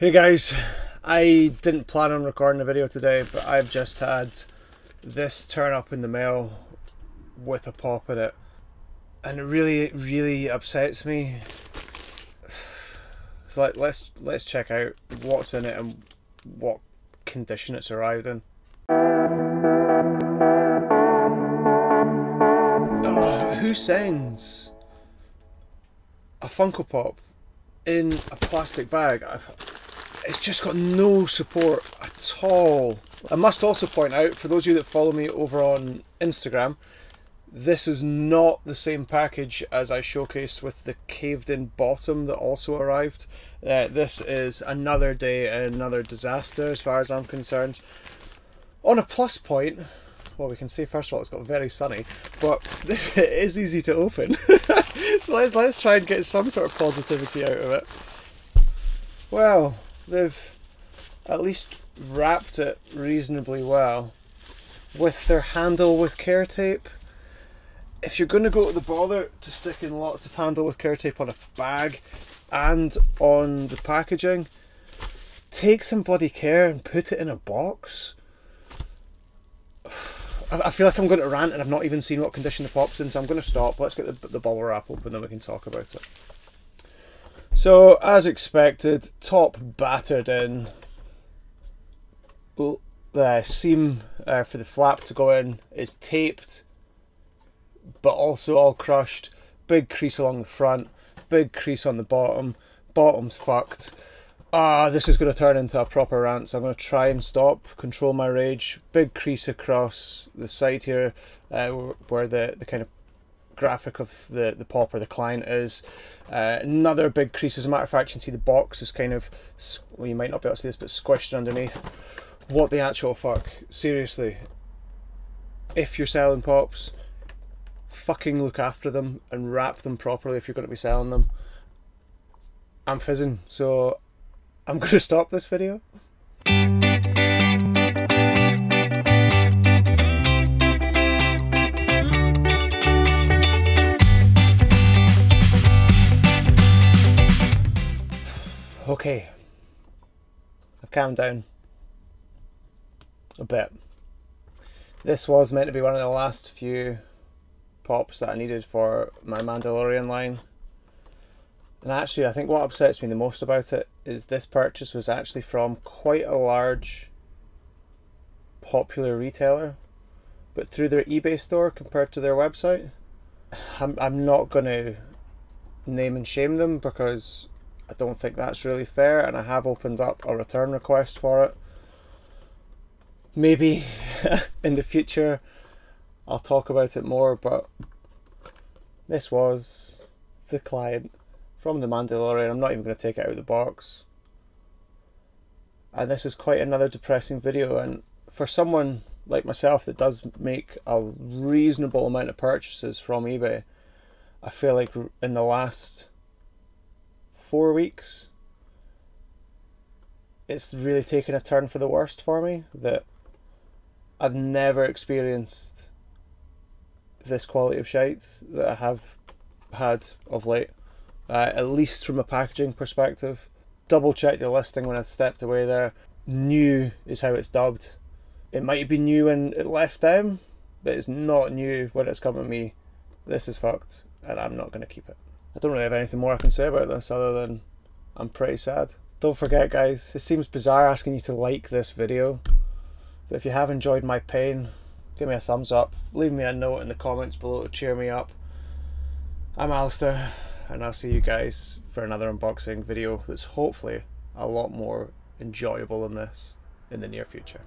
Hey guys, I didn't plan on recording a video today, but I've just had this turn up in the mail with a pop in it, and it really, really upsets me. So let, let's let's check out what's in it and what condition it's arrived in. Oh, who sends a Funko Pop in a plastic bag? I've, it's just got no support at all. I must also point out, for those of you that follow me over on Instagram, this is not the same package as I showcased with the caved in bottom that also arrived. Uh, this is another day and another disaster as far as I'm concerned. On a plus point, well we can see first of all it's got very sunny, but it is easy to open. so let's, let's try and get some sort of positivity out of it. Well, they've at least wrapped it reasonably well with their handle with care tape. If you're going to go to the bother to stick in lots of handle with care tape on a bag and on the packaging, take some bloody care and put it in a box. I feel like I'm going to rant and I've not even seen what condition the pop's in, so I'm going to stop. Let's get the, the bubble wrap open and then we can talk about it. So, as expected, top battered in. The seam uh, for the flap to go in is taped, but also all crushed. Big crease along the front, big crease on the bottom. Bottom's fucked. Ah, uh, this is going to turn into a proper rant, so I'm going to try and stop, control my rage. Big crease across the side here, uh, where the, the kind of graphic of the, the pop or the client is. Uh, another big crease, as a matter of fact, you can see the box is kind of, well, you might not be able to see this, but squished underneath. What the actual fuck? Seriously. If you're selling pops, fucking look after them and wrap them properly if you're going to be selling them. I'm fizzing, so I'm going to stop this video. Okay. I've calmed down a bit. This was meant to be one of the last few pops that I needed for my Mandalorian line. And actually, I think what upsets me the most about it is this purchase was actually from quite a large popular retailer, but through their eBay store compared to their website. I'm, I'm not going to name and shame them because I don't think that's really fair, and I have opened up a return request for it. Maybe in the future I'll talk about it more, but this was the client from The Mandalorian. I'm not even going to take it out of the box. And this is quite another depressing video, and for someone like myself that does make a reasonable amount of purchases from eBay, I feel like in the last four weeks, it's really taken a turn for the worst for me. That I've never experienced this quality of shite that I have had of late, uh, at least from a packaging perspective. Double checked the listing when I stepped away there. New is how it's dubbed. It might be new when it left them, but it's not new when it's come to me. This is fucked, and I'm not going to keep it. I don't really have anything more I can say about this other than I'm pretty sad. Don't forget guys, it seems bizarre asking you to like this video, but if you have enjoyed my pain, give me a thumbs up, leave me a note in the comments below to cheer me up. I'm Alistair, and I'll see you guys for another unboxing video that's hopefully a lot more enjoyable than this in the near future.